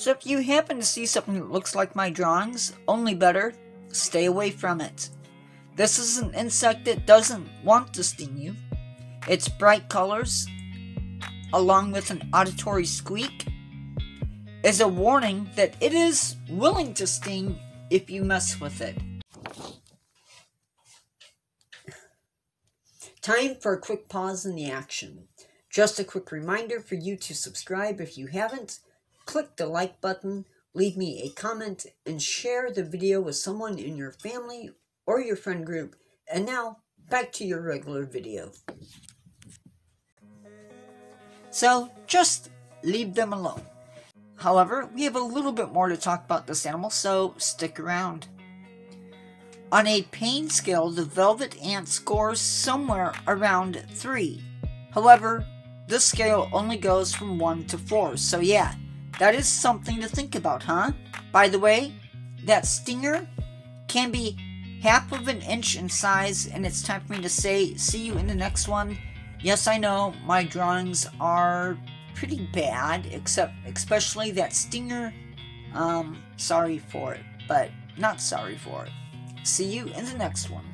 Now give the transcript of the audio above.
So if you happen to see something that looks like my drawings, only better, stay away from it. This is an insect that doesn't want to sting you. Its bright colors, along with an auditory squeak, is a warning that it is willing to sting if you mess with it. Time for a quick pause in the action. Just a quick reminder for you to subscribe if you haven't. Click the like button, leave me a comment, and share the video with someone in your family or your friend group. And now, back to your regular video. So, just leave them alone. However, we have a little bit more to talk about this animal, so stick around. On a pain scale, the velvet ant scores somewhere around 3. However, this scale only goes from 1 to 4, so yeah, that is something to think about, huh? By the way, that stinger can be half of an inch in size, and it's time for me to say, see you in the next one. Yes, I know, my drawings are pretty bad, except especially that stinger. Um, sorry for it, but not sorry for it. See you in the next one.